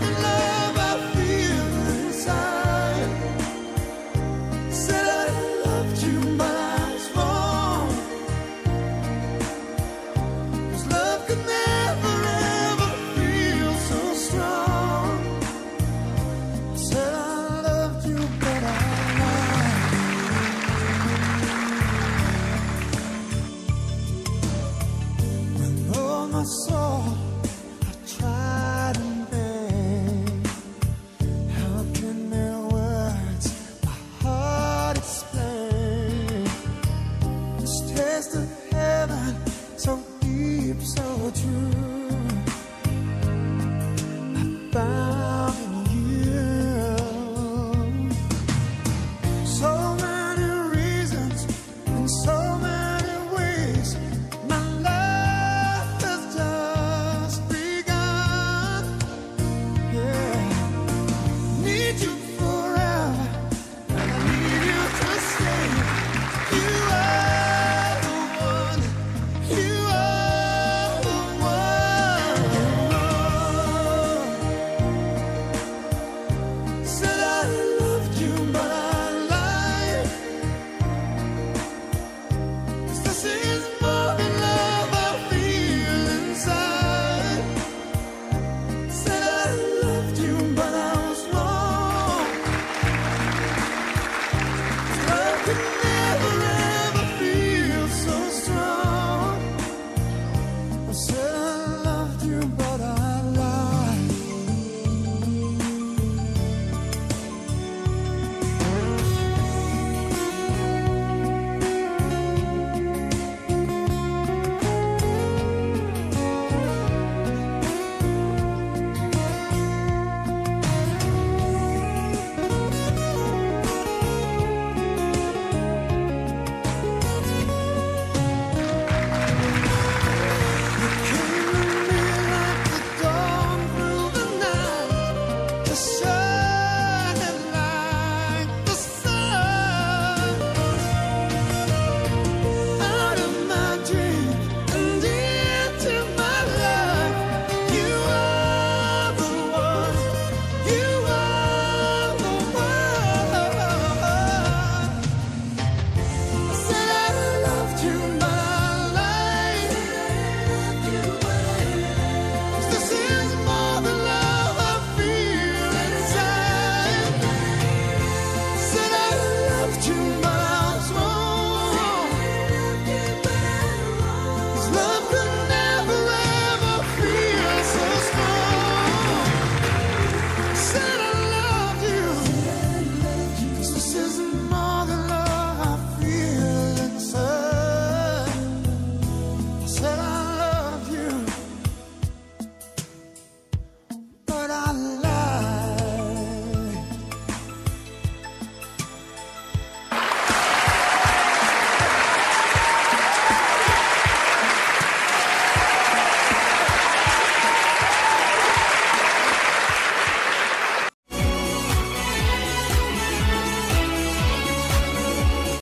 love, love. through